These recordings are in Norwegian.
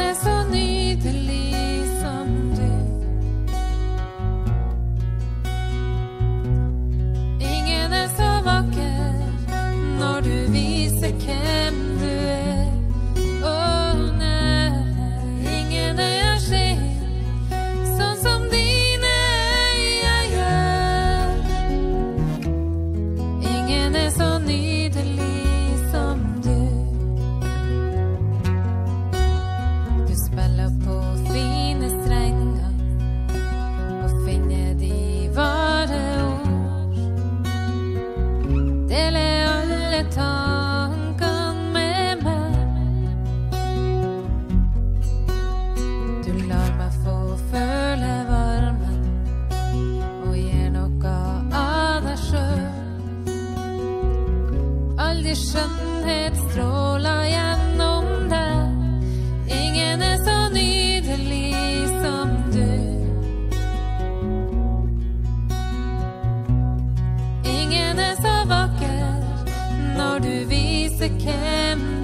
de. i skjønnhet stråla gjennom deg. Ingen er så nydelig som du. Ingen er så vakker når du viser hvem du er.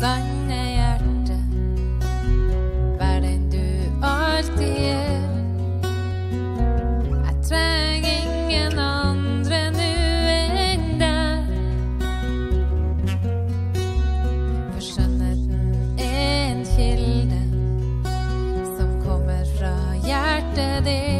sanne hjerte, vær den du alltid er. Jeg trenger ingen andre nu enn deg. For skjønnheten er en kilde som kommer fra hjertet ditt.